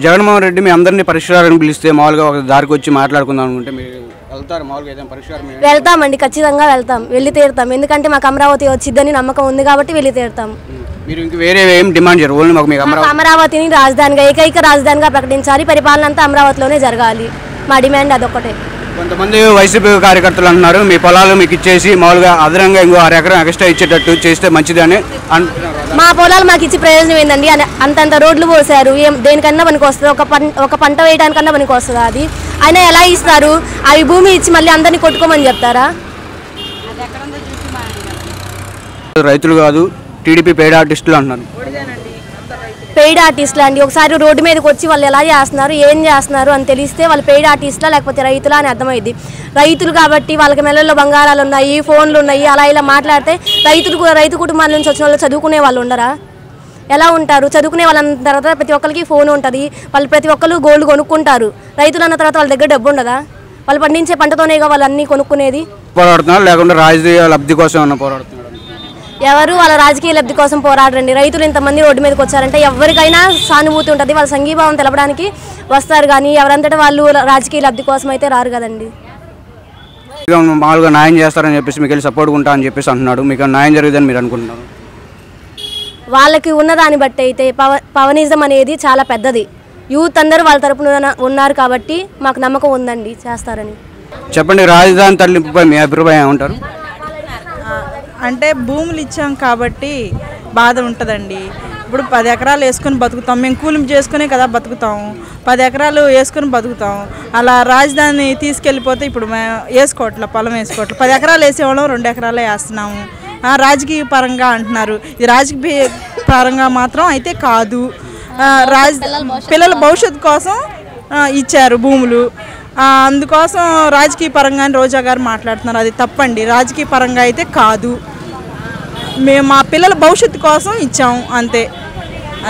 జగన్మోహన్ రెడ్డి మీ అందరినీ పరిష్కారాన్ని పిలిస్తే మామూలుగా ఒక దారికి వచ్చి మాట్లాడుకుందాం అనుకుంటే మీరు వెళ్తారు? మామూలుగా ఏదైనా పరిష్కారం మీ- వెళ్తామండి ఖచ్చితంగా వెళ్తాం. వెళ్ళి తీరుతాం. ఎందుకంటే మాకు అమరావతి వచ్చిద్దని నమ్మకం ఉంది కాబట్టి వెళ్ళి తీరుతాం. మీరు ఇంక వేరే ఏం డిమాండ్ చేయరు. ఓన్లీ మాకు మీకు మాకు అమరావతి అమరావతిని రాజధానిగా ఏకైక రాజధానిగా ప్రకటించాలి. పరిపాలన అంతా అమరావతిలోనే జరగాలి. మా డిమాండ్ అదొక్కటే. కొంతమంది వైసీపీ కార్యకర్తలు అంటున్నారు మీ పొలాలు మీకు ఇచ్చేసి మామూలుగా అదనంగా ఇంకో అర ఎకరం ఎక్స్ట్రా ఇచ్చేటట్టు చేస్తే మంచిదని అంటున్నారు. మా పొలాలు మాకు ఇచ్చి ప్రయోజనం ఏందండి? అని అంతంత రోడ్లు పోసారు ఏం దేనికన్నా పనికి వస్తుంది? ఒక పంట ఒక పంట వేయడానికన్నా పనికి వస్తుంది అది? అయినా ఎలా ఇస్తారు? అవి భూమి ఇచ్చి మళ్ళీ అందరినీ కొట్టుకోమని చెప్తారా? రైతులు కాదు టీడీపీ పేడ ఆర్టిస్టులు అంటున్నారు. పెయిడ్ ఆర్టిస్టులు అండి. ఒకసారి రోడ్డు మీదకి వచ్చి వాళ్ళు ఎలా చేస్తున్నారు ఏం చేస్తున్నారు అని తెలిస్తే వాళ్ళు పెయిడ్ ఆర్టిస్టులా లేకపోతే రైతులా అని అర్థమైంది రైతులు కాబట్టి వాళ్ళకి మెల్లల్లో బంగారాలు ఉన్నాయి ఫోన్లు ఉన్నాయి అలా ఇలా మాట్లాడితే రైతులు కూడా- రైతు కుటుంబాల నుంచి వచ్చిన వాళ్ళు చదువుకునే వాళ్ళు ఉండరా? ఎలా ఉంటారు? చదువుకునే వాళ్ళ తర్వాత ప్రతి ఒక్కరికి ఫోన్ ఉంటుంది. వాళ్ళు ప్రతి ఒక్కరు గోల్డ్ కొనుక్కుంటారు. రైతులు అన్న తర్వాత వాళ్ళ దగ్గర డబ్బు ఉండదా? వాళ్ళు పండించే పంటతోనేగా వాళ్ళు అన్నీ కొనుక్కునేది? పోరాడుతున్నారు లేకుంటే రాజకీయ లబ్ధి కోసం పోరాడుతున్నారు? ఎవరు వాళ్ళ రాజకీయ లబ్ధి కోసం పోరాడరండి. రైతులు ఇంతమంది రోడ్డు మీదకి వచ్చారంటే ఎవరికైనా సానుభూతి ఉంటుంది. వాళ్ళ సంఘీభావం తెలపడానికి వస్తారు కానీ ఎవరంతటా వాళ్ళు రాజకీయ లబ్ధి కోసం అయితే రారు కదండి. మామూలుగా న్యాయం చేస్తారని చెప్పేసి మీకు వెళ్ళి సపోర్ట్ ఉంటా అని చెప్పేసి అంటున్నాడు. మీకు న్యాయం జరుగుతుందని మీరు అనుకుంటున్నారు? వాళ్ళకి ఉన్న దాన్ని బట్టి అయితే పవ పవనిజం అనేది చాలా పెద్దది. యూత్ అందరూ వాళ్ళ తరపున ఉన్న- ఉన్నారు కాబట్టి మాకు నమ్మకం ఉందండి చేస్తారని. చెప్పండి రాజధాని తరలింపుపై మీ అభిప్రాయం ఏమంటారు? అంటే భూములు ఇచ్చాం కాబట్టి బాధ ఉంటుందండి. ఇప్పుడు పది ఎకరాలు వేసుకొని బతుకుతాం. మేము కూలి చేసుకునే కదా బతుకుతాం. పది ఎకరాలు వేసుకొని బతుకుతాం. అలా రాజధాని తీసుకెళ్ళిపోతే ఇప్పుడు మేము వేసుకోవట్లే పొలం వేసుకోవట్లే. పది ఎకరాలు వేసేవాళ్ళం రెండు ఎకరాలే వేస్తున్నాము. రాజకీయ పరంగా అంటున్నారు. ఇది రాజకీయ పరంగా మాత్రం అయితే కాదు. రాజ పిల్లల భవిష్యత్తు కోసం ఇచ్చారు భూములు. అందుకోసం రాజకీయ పరంగా రోజా గారు మాట్లాడుతున్నారు. అది తప్పండి. రాజకీయ పరంగా అయితే కాదు. మేము మా పిల్లల భవిష్యత్తు కోసం ఇచ్చాము. అంతే.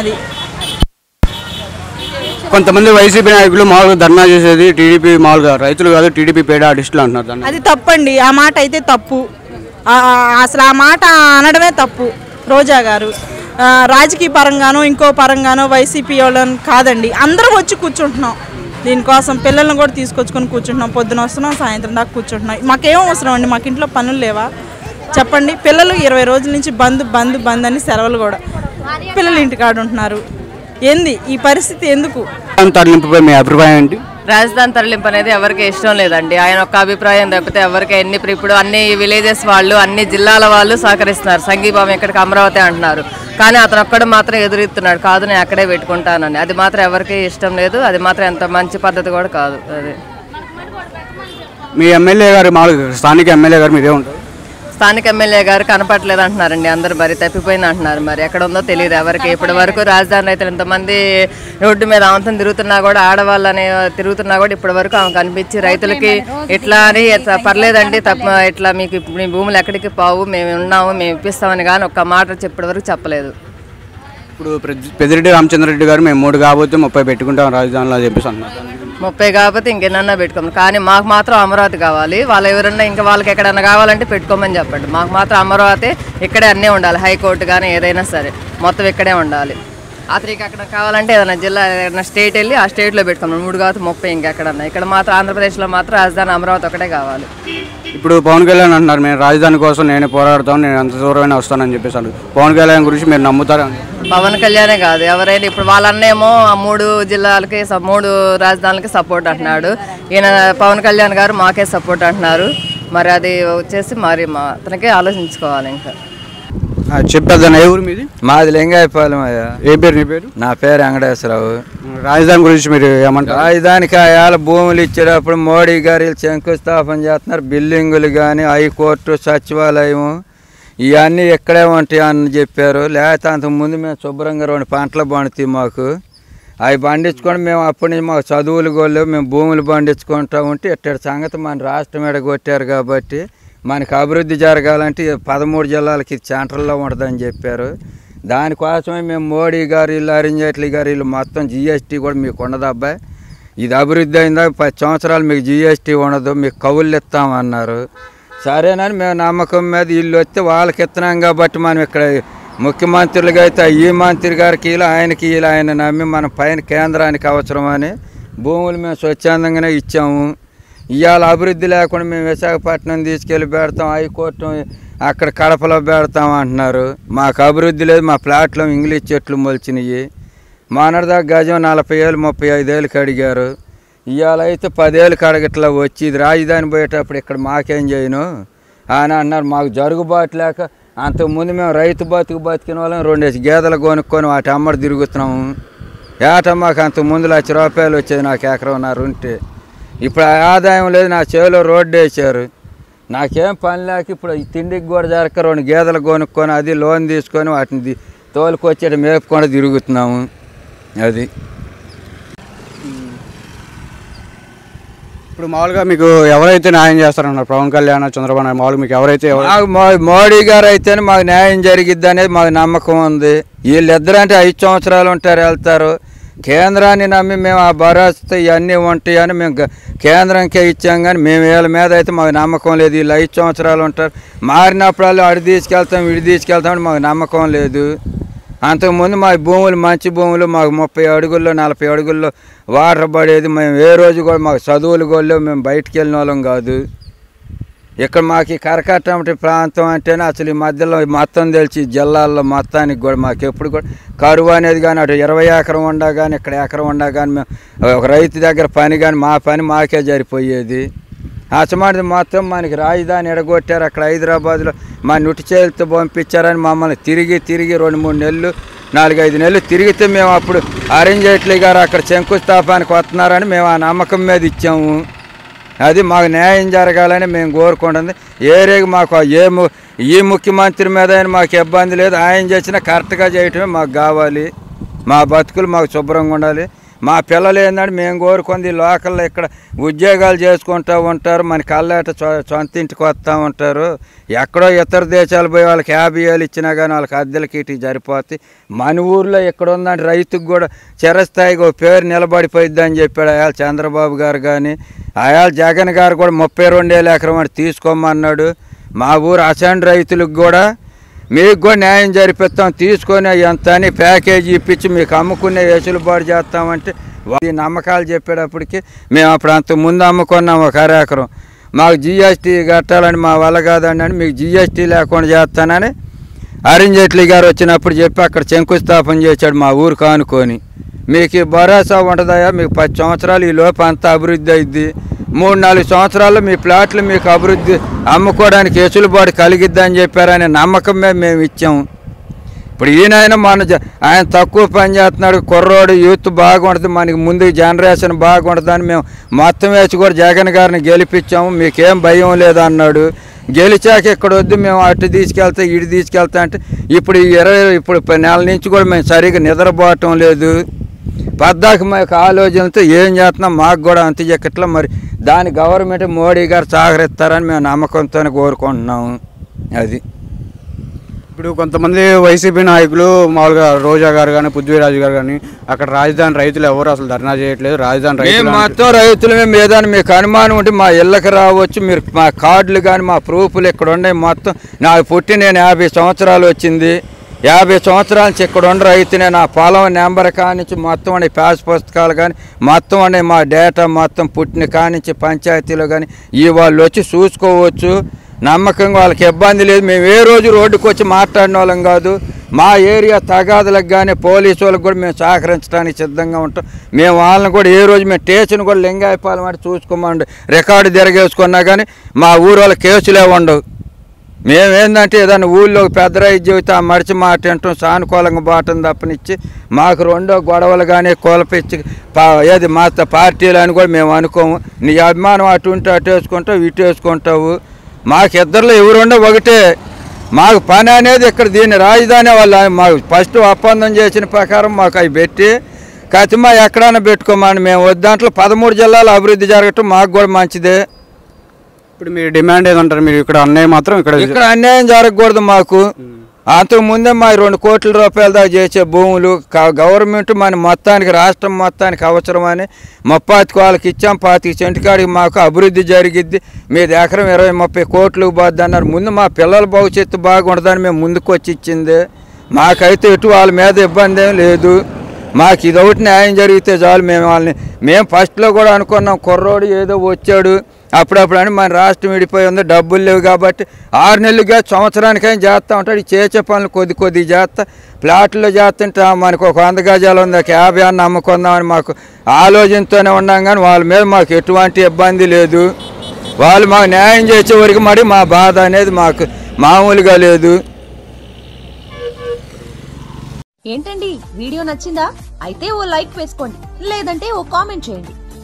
అది. కొంతమంది వైసీపీ నాయకులు మామూలుగా ధర్నా చేసేది టీడీపీ మామూలుగా రైతులు కాదు టీడీపీ పేడ ఆర్టిస్టులు అంటున్నారు అది తప్పండి. ఆ మాట అయితే తప్పు. అసలు ఆ మాట అనడమే తప్పు. రోజా గారు. రాజకీయ పరంగానో ఇంకో పరంగానో వైసీపీ వాళ్ళని కాదండి. అందరం వచ్చి కూర్చుంటున్నాం. దీనికోసం పిల్లల్ని కూడా తీసుకొచ్చుకొని కూర్చుంటున్నాం. పొద్దున వస్తున్నాం సాయంత్రం దాకా కూర్చుంటున్నాం. మాకేం అవసరం అండి? మాకు ఇంట్లో పనులు లేవా? చెప్పండి. పిల్లలు ఇరవై రోజుల నుంచి బంద్ బంద్ బంద్ అని సెలవులు కూడా. పిల్లలు ఇంటికాడ ఉంటున్నారు ఏంది? ఈ పరిస్థితి ఎందుకు? తరలింపుపై మీ అభిప్రాయం ఏంటి? రాజధాని తరలింపు అనేది ఎవరికి ఇష్టం లేదండి. ఆయన ఒక్క అభిప్రాయం తప్పితే ఎవరికి ఎన్ని ఇప్పుడు అన్ని విలేజెస్ వాళ్ళు అన్ని జిల్లాల వాళ్ళు సహకరిస్తున్నారు. సంఘీభావం ఇక్కడికి అమరావతి అంటున్నారు. కానీ అతను ఒక్కడు మాత్రం ఎదురెత్తున్నాడు. కాదు నేను అక్కడే పెట్టుకుంటానని. అది మాత్రం ఎవరికి ఇష్టం లేదు. అది మాత్రం ఎంత మంచి పద్ధతి కూడా కాదు. అది. మీ ఎమ్మెల్యే గారు మామూలుగా స్థానిక ఎమ్మెల్యే గారు మీదే ఉంటారు. స్థానిక ఎమ్మెల్యే గారు కనపట్లేదు అంటున్నారండి. అందరు మరి తప్పిపోయింది అంటున్నారు మరి. ఎక్కడ ఉందో తెలియదు ఎవరికి. ఇప్పటి వరకు రాజధాని రైతులు ఇంతమంది రోడ్డు మీద అవంతం తిరుగుతున్నా కూడా ఆడవాళ్ళు అనే తిరుగుతున్నా కూడా ఇప్పటి వరకు ఆమె కనిపించి రైతులకి ఇట్లా అని పర్లేదండి. తప్ప ఇట్లా మీకు ఇప్పుడు మీ భూములు ఎక్కడికి పావు మేము ఉన్నాము మేము ఇప్పిస్తామని కానీ ఒక్క మాట ఇప్పటి వరకు చెప్పలేదు. ఇప్పుడు పెద్ద- పెద్దిరెడ్డి రామచంద్రరెడ్డి గారు మేము మూడు కాబోతే ముప్పై పెట్టుకుంటాం రాజధానిలో అని చెప్పేసి అన్నారు ముప్పై కాకపోతే ఇంకెన్నన్నా పెట్టుకోమని కానీ మాకు మాత్రం అమరావతి కావాలి. వాళ్ళు ఎవరన్నా ఇంకా వాళ్ళకి ఎక్కడన్నా కావాలంటే పెట్టుకోమని చెప్పండి. మాకు మాత్రం అమరావతి ఇక్కడే అన్నీ ఉండాలి. హైకోర్టు కానీ ఏదైనా సరే. మొత్తం ఇక్కడే ఉండాలి. అతనికి అక్కడ కావాలంటే ఏదైనా జిల్లా ఏదైనా స్టేట్ వెళ్ళి ఆ స్టేట్లో పెట్టుకోమని మూడు కావచ్చు ముప్పై ఇంకెక్కడన్నా ఇక్కడ మాత్రం ఆంధ్రప్రదేశ్లో మాత్రం రాజధాని అమరావతి ఒకటే కావాలి. ఇప్పుడు పవన్ కళ్యాణ్ అంటున్నారు మేము రాజధాని కోసం నేనే పోరాడతాను నేను అంత దూరమైనా వస్తానని చెప్పేసి అన్నారు పవన్ కళ్యాణ్ గురించి మీరు నమ్ముతారా? పవన్ కళ్యాణే కాదు ఎవరైనా ఇప్పుడు వాళ్ళన్నేమో ఆ మూడు జిల్లాలకి స- మూడు రాజధానులకి సపోర్ట్ అంటున్నాడు. ఈయన పవన్ కళ్యాణ్ గారు మాకే సపోర్ట్ అంటున్నారు. మరి అది వచ్చేసి మరి మా అతనికే ఆలోచించుకోవాలి ఇంకా. చెప్పేద్దాను ఏ ఊరు మీది? మాది లింగాయపాలెం అయ్యా. ఏ పేరు నీ పేరు? నా పేరు వెంకటేశ్వరరావు. రాజధాని గురించి మీరు ఏమంటారు? రాజధానికి ఆయాల భూములు ఇచ్చేటప్పుడు మోడీ గారు శంకుస్థాపన చేస్తున్నారు. బిల్డింగులు కానీ హైకోర్టు సచివాలయం ఇవన్నీ ఇక్కడే ఉంటాయి అని చెప్పారు. లేకపోతే అంతకుముందు మేము శుభ్రంగా రెండు పంటలు పండుతాయి మాకు. అవి పండించుకొని మేము అప్పటి నుంచి మాకు చదువులు గోళ్ళు మేము భూములు పండించుకుంటా ఉంటే ఇట్టడి సంగతి మన రాష్ట్రం మీద కొట్టారు కాబట్టి మనకి అభివృద్ధి జరగాలంటే పదమూడు జిల్లాలకి సెంటర్లో ఉండదని ఉంటుందని చెప్పారు. దానికోసమే మేము మోడీ గారు వీళ్ళు అరుణ్ జైట్లీ గారు వీళ్ళు మొత్తం జిఎస్టీ కూడా మీకు ఉండదు అబ్బాయి. ఇది అభివృద్ధి అయిందా? పది సంవత్సరాలు మీకు జిఎస్టీ ఉండదు మీకు కవులు ఇస్తామన్నారు. సరేనని మేము నమ్మకం మీద వీళ్ళు వస్తే వాళ్ళకి ఇస్తున్నాం కాబట్టి మనం ఇక్కడ ముఖ్యమంత్రులుగా అయితే ఈ మంత్రి గారికి ఇలా ఆయనకి ఇలా ఆయన నమ్మి మనం పైన కేంద్రానికి అవసరమని భూములు మేము స్వచ్ఛందంగానే ఇచ్చాము. ఇవాళ అభివృద్ధి లేకుండా మేము విశాఖపట్నం తీసుకెళ్ళి పెడతాం హైకోర్టు అక్కడ కడపలో పెడతాం అంటున్నారు. మాకు అభివృద్ధి లేదు మా ప్లాట్లో ఇంగ్లీష్ చెట్లు మొలిచినాయి. మొన్నటిదాకా గజం నలభై ఏళ్ళు ముప్పై ఐదేళ్ళకి అడిగారు ఇవాళ అయితే పదేళ్ళు కడగట్లా వచ్చి ఇది రాజధాని పోయేటప్పుడు ఇక్కడ మాకేం చేయను? అని అన్నారు. మాకు జరుగుబాటు లేక అంతకుముందు మేము రైతు బతుకు బతికిన వాళ్ళం రెండేసి గేదెలు కొనుక్కొని వాటి అమ్మడి తిరుగుతున్నాము. ఏట మాకు అంత ముందు లక్ష రూపాయలు వచ్చేది నాకు ఎకరన్నర ఉంటే. ఇప్పుడు ఆ ఆదాయం లేదు నా చేలో రోడ్డు వేసారు నాకేం పని లేక ఇప్పుడు తిండికి కూడా జరక రెండు గేదెలు కొనుక్కొని అది లోన్ తీసుకొని వాటిని తోలుకొచ్చేట మేపుకుండా తిరుగుతున్నాము. అది. ఇప్పుడు మామూలుగా మీకు ఎవరైతే న్యాయం చేస్తారన్నారు పవన్ కళ్యాణ్ చంద్రబాబు నాయుడు మామూలుగా మీకు ఎవరైతే మోడీ గారు అయితేనే మాకు న్యాయం జరిగిద్ది అనేది మాకు నమ్మకం ఉంది. వీళ్ళిద్దరు అంటే ఐదు సంవత్సరాలు ఉంటారు వెళ్తారు. కేంద్రాన్ని నమ్మి మేము ఆ భరోసా ఇవన్నీ ఉంటాయని మేము కేంద్రంకే ఇచ్చాం కానీ మేము వీళ్ళ మీద అయితే మాకు నమ్మకం లేదు. వీళ్ళు ఐదు సంవత్సరాలు ఉంటారు. మారినప్పుడల్లా అడి తీసుకెళ్తాం ఇడి తీసుకెళ్తాం అని మాకు నమ్మకం లేదు. అంతకుముందు మా భూములు మంచి భూములు మాకు ముప్పై అడుగుల్లో నలభై అడుగుల్లో వాటర్ పడేది. మేము ఏ రోజు కూడా మాకు చదువులు కూడా మేము బయటికి వెళ్ళిన వాళ్ళం కాదు. ఇక్కడ మాకు ఈ కరకట్టమటి ప్రాంతం అంటేనే అసలు ఈ మధ్యలో మొత్తం తెలిసి జిల్లాల్లో మొత్తానికి కూడా మాకు ఎప్పుడు కూడా కరువు అనేది కానీ అటు ఇరవై ఎకరం ఉండా కానీ ఇక్కడ ఎకరం ఉండా కానీ మేము ఒక రైతు దగ్గర పని కానీ మా పని మాకే జరిపోయేది. అసమానది మొత్తం మనకి రాజధాని ఎడగొట్టారు. అక్కడ హైదరాబాద్లో మా నుటి చేతులతో పంపించారని మమ్మల్ని తిరిగి తిరిగి రెండు మూడు నెలలు నాలుగైదు నెలలు తిరిగితే మేము అప్పుడు అరేంజ్ జైట్లీ గారు అక్కడ శంకుస్థాపానికి వస్తున్నారని మేము ఆ నమ్మకం మీద ఇచ్చాము. అది మాకు న్యాయం జరగాలని మేము కోరుకుంటుంది. ఏరేకి మాకు ఏ ఈ ముఖ్యమంత్రి మీద అయినా మాకు ఇబ్బంది లేదు. ఆయన చేసినా కరెక్ట్గా చేయటమే మాకు కావాలి. మా బతుకులు మాకు శుభ్రంగా ఉండాలి. మా పిల్లలు ఏంటంటే మేము కోరుకుంది లోకల్లో ఇక్కడ ఉద్యోగాలు చేసుకుంటూ ఉంటారు. మన కళ్ళేట సొంత ఇంటికి వస్తూ ఉంటారు. ఎక్కడో ఇతర దేశాలు పోయి వాళ్ళకి యాభై వేలు ఇచ్చినా కానీ వాళ్ళకి అద్దెలకి ఇటు సరిపోతాయి. మన ఊర్లో ఇక్కడ ఉందంటే రైతుకు కూడా చిరస్థాయిగా ఓ పేరు నిలబడిపోయిద్దని అని చెప్పాడు అయాల చంద్రబాబు గారు కానీ అయాల జగన్ గారు కూడా ముప్పై రెండేళ్ళ ఎకరం అని తీసుకోమన్నాడు. మా ఊరు అసండ్ రైతులకు కూడా మీకు కూడా న్యాయం జరిపిస్తాం తీసుకొని ఎంత అని ప్యాకేజీ ఇప్పించి మీకు అమ్ముకునే వెసులుబాటు చేస్తామంటే వారి నమ్మకాలు చెప్పేటప్పటికి మేము అప్పుడు అంత ముందు అమ్ముకున్నాం ఒక అరెకరం. మాకు జిఎస్టీ కట్టాలని మా వల్ల కాదండి అని మీకు జిఎస్టీ లేకుండా చేస్తానని అరుణ్ జైట్లీ గారు వచ్చినప్పుడు చెప్పి అక్కడ శంకుస్థాపన చేశాడు మా ఊరు కానుకొని. మీకు ఈ భరోసా ఉండదయా మీకు పది సంవత్సరాలు ఈ లోపు అంతా అభివృద్ధి అయింది మూడు నాలుగు సంవత్సరాల్లో మీ ప్లాట్లు మీకు అభివృద్ధి అమ్ముకోవడానికి ఎసులుబాటు కలిగిద్ది అని చెప్పారనే నమ్మకం మేము ఇచ్చాము ఇప్పుడు ఈయన మన జ- ఆయన తక్కువ పని చేస్తున్నాడు కుర్రోడు యూత్ బాగుంటుంది మనకి ముందు జనరేషన్ బాగుంటుంది అని మేము మొత్తం వేసి కూడా జగన్ గారిని గెలిపించాము మీకేం భయం లేదన్నాడు. గెలిచాక ఇక్కడ వద్దు మేము అటు తీసుకెళ్తా ఇటు తీసుకెళ్తా అంటే ఇప్పుడు ఇరవై ఇప్పుడు నెల నుంచి కూడా మేము సరిగ్గా నిద్రపోవటం లేదు. పద్దాక మాకు ఆలోచనలతో ఏం చేస్తున్నాం? మాకు కూడా అంత చెక్కట్లా మరి దాని గవర్నమెంట్ మోడీ గారు సహకరిస్తారని మేము నమ్మకంతో కోరుకుంటున్నాము. అది. ఇప్పుడు కొంతమంది వైసీపీ నాయకులు మామూలుగా రోజా గారు కానీ పృథ్వీరాజు గారు కానీ అక్కడ రాజధాని రైతులు ఎవరు అసలు ధర్నా చేయట్లేదు. రాజధాని మేము రైతులు మొత్తం రైతుల మీద ఏదైనా మీకు అనుమానం ఉంటే మా ఇళ్ళకి రావచ్చు మీరు మా కార్డులు కానీ మా ప్రూఫ్లు ఇక్కడ ఉన్నాయి మొత్తం నాకు పుట్టి నేను యాభై సంవత్సరాలు వచ్చింది. యాభై సంవత్సరాల నుంచి ఇక్కడ ఉండ రైతునే నా పొలం నెంబర్ కానించి మొత్తం అనే పాస్ పుస్తకాలు కానీ మొత్తం అనే మా డేటా మొత్తం పుట్టిన కానించి పంచాయతీలో కానీ ఈ వాళ్ళు వచ్చి చూసుకోవచ్చు. నమ్మకంగా వాళ్ళకి ఇబ్బంది లేదు. మేము ఏ రోజు రోడ్డుకు వచ్చి మాట్లాడిన వాళ్ళం కాదు. మా ఏరియా తగాదులకు కానీ పోలీసు వాళ్ళకి కూడా మేము సహకరించడానికి సిద్ధంగా ఉంటాం. మేము వాళ్ళని కూడా ఏ రోజు మేము స్టేషన్ కూడా లింగాయపాలెం అంటే చూసుకోమండి. రికార్డు తిరగేసుకున్నా కానీ మా ఊరు వాళ్ళ కేసులే ఉండవు. మేమేందంటే ఏదైనా ఊళ్ళో పెద్ద రైతు చెబితే ఆ మాట వింటాం సానుకూలంగా బాటం తప్పనిచ్చి మాకు రెండో గొడవలు కానీ కోల్పించి పా ఏది మా పార్టీలు అని కూడా మేము అనుకోము. నీ అభిమానం అటు ఉంటే అటు వేసుకుంటావు ఇటు వేసుకుంటావు. మాకు ఇద్దరిలో ఎవరుండో ఒకటే. మాకు పని అనేది ఇక్కడ దీన్ని రాజధాని వాళ్ళు మాకు ఫస్ట్ ఒప్పందం చేసిన ప్రకారం మాకు అవి పెట్టి కతిమా ఎక్కడైనా పెట్టుకోమని మేము దాంట్లో పదమూడు జిల్లాలు అభివృద్ధి జరగటం మాకు కూడా మంచిదే. ఇప్పుడు మీరు డిమాండ్ ఏదంటారు మీరు ఇక్కడ అన్నయ్య మాత్రం ఇక్కడ ఇక్కడ అన్యాయం జరగకూడదు మాకు. అంతకుముందే మా రెండు కోట్ల రూపాయల దాకా చేసే భూములు గవర్నమెంట్ మన మొత్తానికి రాష్ట్రం మొత్తానికి అవసరమని ముప్పాతికి వాళ్ళకి ఇచ్చాం. పాతికి చెంటికాడికి మాకు అభివృద్ధి జరిగిద్ది. మీద ఎకరం ఇరవై ముప్పై కోట్లు పోద్ది అన్నారు. ముందు మా పిల్లల భవిష్యత్తు బాగుంటుందని మేము ముందుకు వచ్చి ఇచ్చింది. మాకైతే ఎటు వాళ్ళ మీద ఇబ్బంది ఏం లేదు. మాకు ఇదొకటి న్యాయం జరిగితే చాలు. మేము వాళ్ళని మేము ఫస్ట్లో కూడా అనుకున్నాం. కుర్రోడు ఏదో వచ్చాడు. అప్పుడప్పుడు అని మన రాష్ట్రం విడిపోయి ఉంది. డబ్బులు లేవు కాబట్టి ఆరు నెలలుగా సంవత్సరానికైనా చేస్తూ ఉంటాడు. చేసే పనులు కొద్ది కొద్ది చేస్తా. ప్లాట్లో చేస్తుంటే మనకు ఒక వంద గజాలు ఉంది. ఒక యాభై అన్న అమ్ముకుందామని మాకు ఆలోచనతోనే ఉన్నాం కానీ వాళ్ళ మీద మాకు ఎటువంటి ఇబ్బంది లేదు. వాళ్ళు మాకు న్యాయం చేసే వరకు మరి మా బాధ అనేది మాకు మామూలుగా లేదు. ఏంటండి? వీడియో నచ్చిందా? అయితే ఓ లైక్ వేసుకోండి. లేదంటే ఓ కామెంట్ చేయండి.